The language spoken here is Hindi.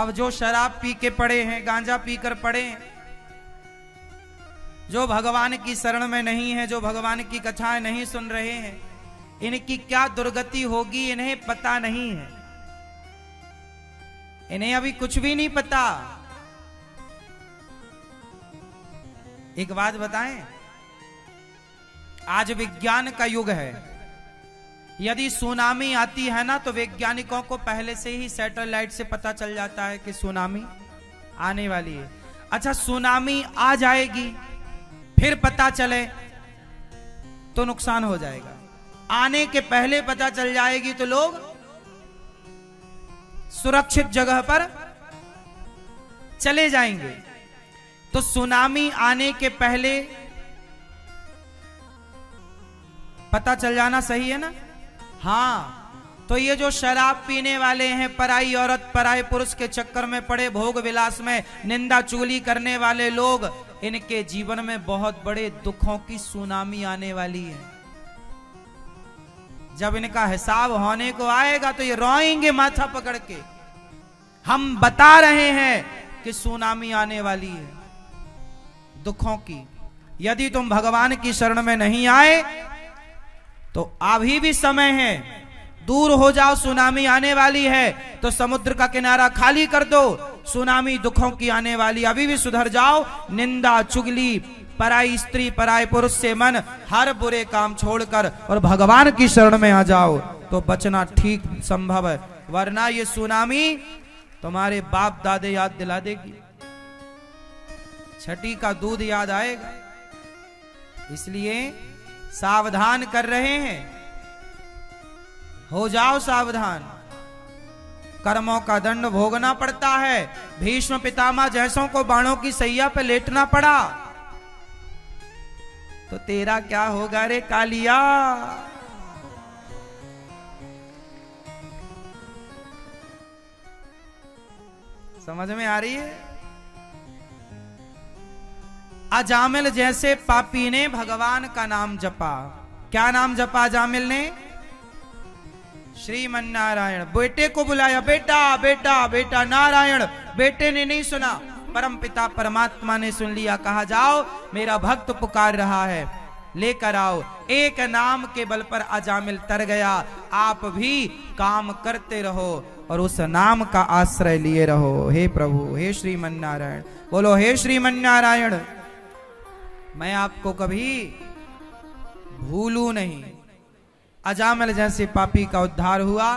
अब जो शराब पी के पड़े हैं, गांजा पीकर पड़े हैं, जो भगवान की शरण में नहीं है, जो भगवान की कथाएँ नहीं सुन रहे हैं, इनकी क्या दुर्गति होगी इन्हें पता नहीं है। इन्हें अभी कुछ भी नहीं पता। एक बात बताएँ, आज विज्ञान का युग है। यदि सुनामी आती है ना तो वैज्ञानिकों को पहले से ही सैटेलाइट से पता चल जाता है कि सुनामी आने वाली है। अच्छा सुनामी आ जाएगी, फिर पता चले तो नुकसान हो जाएगा। आने के पहले पता चल जाएगी तो लोग सुरक्षित जगह पर चले जाएँगे। तो सुनामी आने के पहले पता चल जाना सही है ना? हाँ तो ये जो शराब पीने वाले हैं, पराई औरत, पराई पुरुष के चक्कर में पड़े, भोग विलास में निंदा चुगली करने वाले लोग, इनके जीवन में बहुत बड़े दुखों की सुनामी आने वाली है। जब इनका हिसाब होने को आएगा तो ये रोएँगे माथा पकड़ के। हम बता रहे हैं कि सुनामी आने वाली है, दुखों की। यदि तुम भगवान की शरण में नहीं आए तो अभी भी समय है। दूर हो जाओ, सुनामी आने वाली है। तो समुद्र का किनारा खाली कर दो। सुनामी दुखों की आने वाली। अभी भी सुधर जाओ। निंदा, चुगली, पराई, स्त्री, पराई, पुरुष से मन, हर बुरे काम छोड़कर और भगवान की शरण में आ जाओ। तो बचना ठीक संभव है। वरना ये सुनामी तुम्हारे बाप दादे याद दिला देगी। छठी का दूध याद आएगा। इसलिए सावधान कर रहे हैं। हो जाओ सावधान। कर्मों का दंड भोगना पड़ता है। भीष्म पितामह जैसों को बाणों की सैया पे लेटना पड़ा। तो तेरा क्या होगा रे कालिया? समझ में आ रही है? अजामिल जैसे पापी ने भगवान का नाम जपा। क्या नाम जपा अजामिल ने? श्रीमन नारायण बेटे को बुलाया, बेटा बेटा बेटा, नारायण, बेटे ने नहीं सुना। परम पिता परमात्मा ने सुन लिया। कहा, जाओ, मेरा भक्त पुकार रहा है। लेकर आओ। एक नाम के बल पर अजामिल तर गया। आप भी काम करते रहो और उस नाम का आश्रय लिए रहो। हे प्रभु, हे श्रीमन नारायण बोलो, हे श्रीमन नारायण मैं आपको कभी भूलू नहीं। अजामल जैसे पापी का उद्धार हुआ।